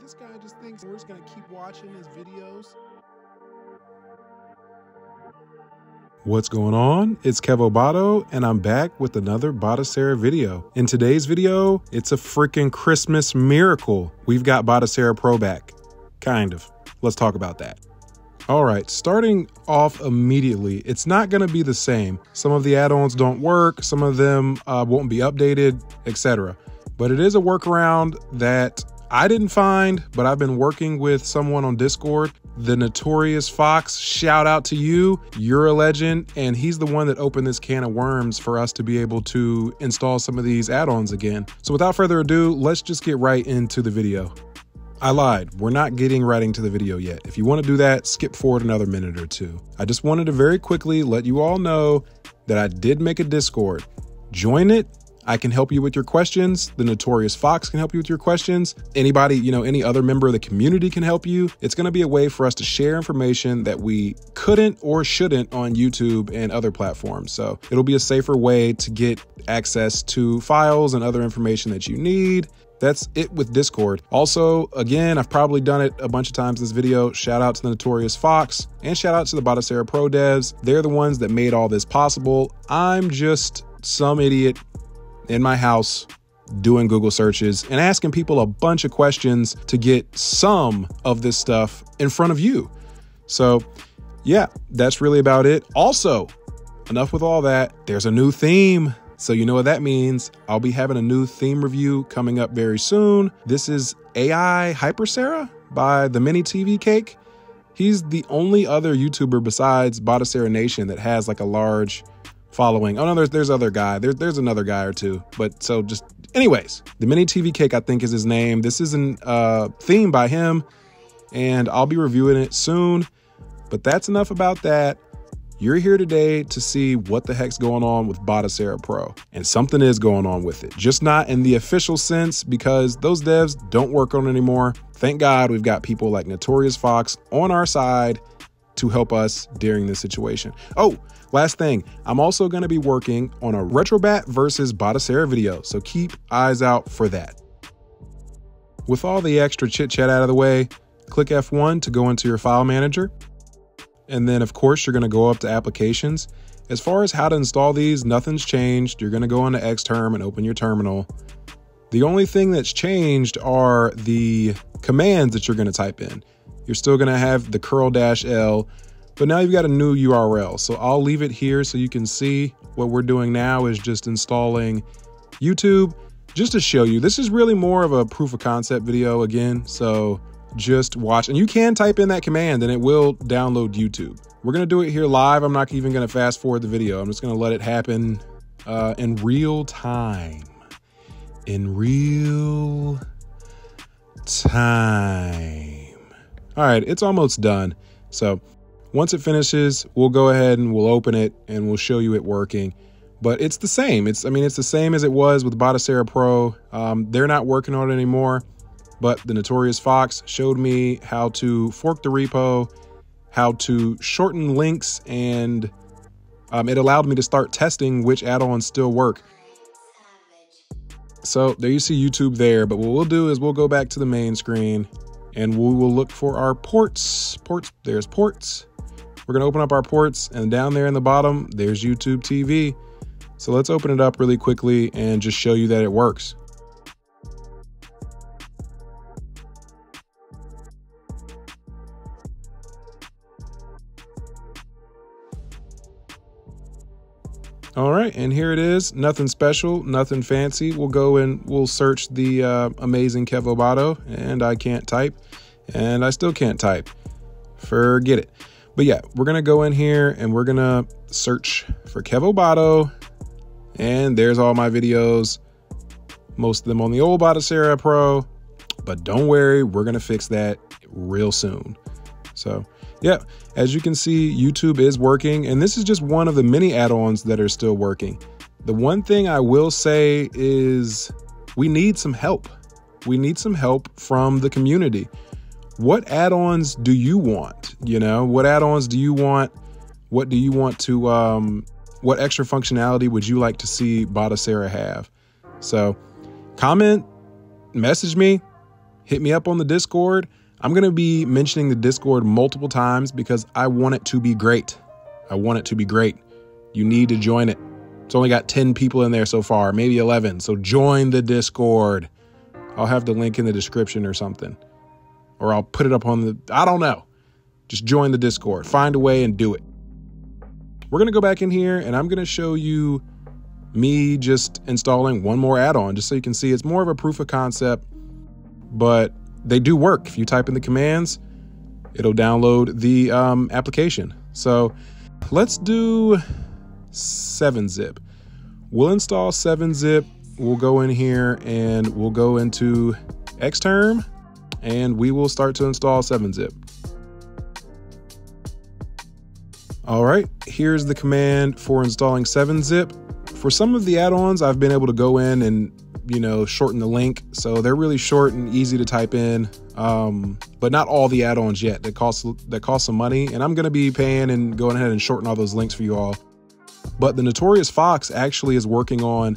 this guy just thinks we're just gonna keep watching his videos. What's going on? It's Kevo Bato, and I'm back with another Batocera video. In today's video, it's a freaking Christmas miracle. We've got Batocera Pro back. Kind of. Let's talk about that. All right, starting off immediately, it's not going to be the same. Some of the add-ons don't work, some of them uh, won't be updated, etc. But it is a workaround that I didn't find, but I've been working with someone on Discord, the Notorious Fox. Shout out to you. You're a legend. And he's the one that opened this can of worms for us to be able to install some of these add ons again. So without further ado, let's just get right into the video. I lied. We're not getting right into the video yet. If you want to do that, skip forward another minute or two. I just wanted to very quickly let you all know that I did make a Discord. Join it I can help you with your questions. The Notorious Fox can help you with your questions. Anybody, you know, any other member of the community can help you. It's going to be a way for us to share information that we couldn't or shouldn't on YouTube and other platforms. So it'll be a safer way to get access to files and other information that you need. That's it with Discord. Also, again, I've probably done it a bunch of times in this video. Shout out to the Notorious Fox and shout out to the Batocera Pro devs. They're the ones that made all this possible. I'm just some idiot in my house doing Google searches and asking people a bunch of questions to get some of this stuff in front of you. So, yeah, that's really about it. Also, enough with all that. There's a new theme. So, you know what that means. I'll be having a new theme review coming up very soon. This is AI Hyper Sarah by the Mini TV Cake. He's the only other YouTuber besides Batocera Nation that has like a large following. Oh no, there's there's other guy. There's there's another guy or two. But so just anyways, the mini TV cake I think is his name. This is a uh, theme by him, and I'll be reviewing it soon. But that's enough about that. You're here today to see what the heck's going on with Batocera Pro. And something is going on with it. Just not in the official sense because those devs don't work on anymore. Thank God we've got people like Notorious Fox on our side to help us during this situation. Oh, last thing, I'm also going to be working on a Retrobat versus Batocera video, so keep eyes out for that. With all the extra chit chat out of the way, click F1 to go into your file manager. And then, of course, you're going to go up to applications. As far as how to install these, nothing's changed. You're going to go into Xterm and open your terminal. The only thing that's changed are the commands that you're going to type in. You're still going to have the curl dash L, but now you've got a new URL. So I'll leave it here so you can see what we're doing now is just installing YouTube just to show you. This is really more of a proof of concept video again. So just watch and you can type in that command and it will download YouTube. We're going to do it here live. I'm not even going to fast forward the video. I'm just going to let it happen uh, in real time. In real time. All right, it's almost done. So once it finishes, we'll go ahead and we'll open it and we'll show you it working. But it's the same. It's I mean, it's the same as it was with Batocera Pro. Um, they're not working on it anymore, but the Notorious Fox showed me how to fork the repo, how to shorten links, and um, it allowed me to start testing which add-ons still work. So there you see YouTube there, but what we'll do is we'll go back to the main screen and we will look for our ports. Ports, there's ports. We're gonna open up our ports and down there in the bottom, there's YouTube TV. So let's open it up really quickly and just show you that it works. All right, and here it is. Nothing special, nothing fancy. We'll go and we'll search the uh, amazing Kevo Bato, and I can't type, and I still can't type. Forget it. But yeah, we're gonna go in here and we're gonna search for Kevo Bato, and there's all my videos. Most of them on the old Batocera Pro, but don't worry, we're gonna fix that real soon. So yeah, as you can see, YouTube is working, and this is just one of the many add-ons that are still working. The one thing I will say is we need some help. We need some help from the community. What add-ons do you want? You know, what add-ons do you want? What do you want to um what extra functionality would you like to see Batocera have? So comment, message me, hit me up on the Discord. I'm going to be mentioning the Discord multiple times because I want it to be great. I want it to be great. You need to join it. It's only got 10 people in there so far, maybe 11. So join the Discord. I'll have the link in the description or something. Or I'll put it up on the, I don't know. Just join the Discord. Find a way and do it. We're going to go back in here and I'm going to show you me just installing one more add-on just so you can see it's more of a proof of concept, but they do work. If you type in the commands, it'll download the um, application. So let's do 7-zip. We'll install 7-zip. We'll go in here and we'll go into Xterm and we will start to install 7-zip. All right, here's the command for installing 7-zip. For some of the add-ons, I've been able to go in and you know shorten the link, so they're really short and easy to type in. Um, but not all the add-ons yet. That cost that cost some money, and I'm going to be paying and going ahead and shorten all those links for you all. But the Notorious Fox actually is working on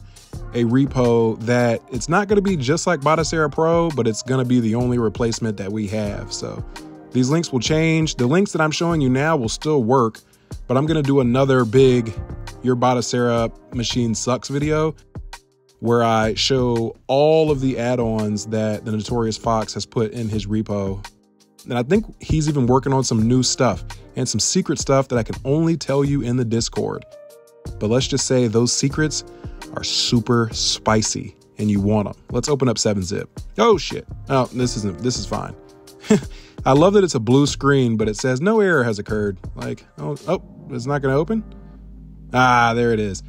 a repo that it's not going to be just like Batocera Pro, but it's going to be the only replacement that we have. So these links will change. The links that I'm showing you now will still work, but I'm going to do another big Your Batocera Machine Sucks video where I show all of the add-ons that the Notorious Fox has put in his repo. And I think he's even working on some new stuff and some secret stuff that I can only tell you in the Discord. But let's just say those secrets are super spicy and you want them. Let's open up 7-Zip. Oh shit. Oh, this isn't this is fine. I love that it's a blue screen, but it says no error has occurred. Like, oh, oh, it's not going to open? Ah, there it is.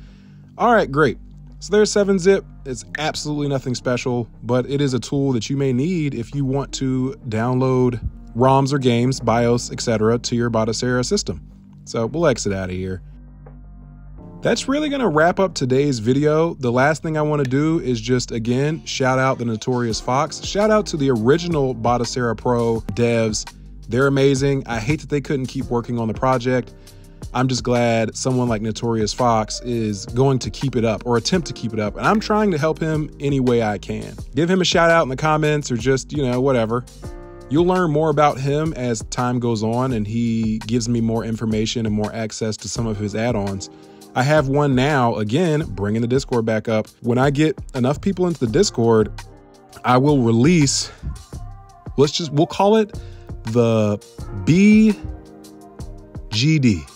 All right, great. So there's 7-Zip. It's absolutely nothing special, but it is a tool that you may need if you want to download ROMs or games, BIOS, etc. to your Batocera system. So we'll exit out of here. That's really going to wrap up today's video. The last thing I want to do is just, again, shout out the Notorious Fox. Shout out to the original Batocera Pro devs. They're amazing. I hate that they couldn't keep working on the project. I'm just glad someone like Notorious Fox is going to keep it up or attempt to keep it up. And I'm trying to help him any way I can. Give him a shout out in the comments or just, you know, whatever. You'll learn more about him as time goes on and he gives me more information and more access to some of his add ons. I have one now, again, bringing the Discord back up. When I get enough people into the Discord, I will release, let's just, we'll call it the BGD,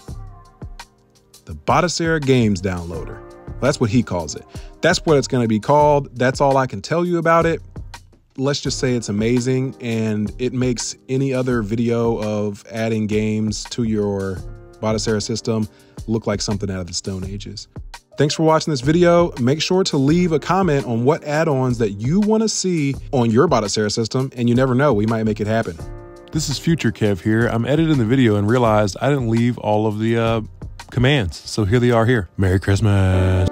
the Batocera Games Downloader. That's what he calls it. That's what it's going to be called. That's all I can tell you about it. Let's just say it's amazing and it makes any other video of adding games to your Batocera system look like something out of the Stone Ages. Thanks for watching this video. Make sure to leave a comment on what add-ons that you want to see on your Batocera system, and you never know, we might make it happen. This is Future Kev here. I'm editing the video and realized I didn't leave all of the uh, commands, so here they are here. Merry Christmas.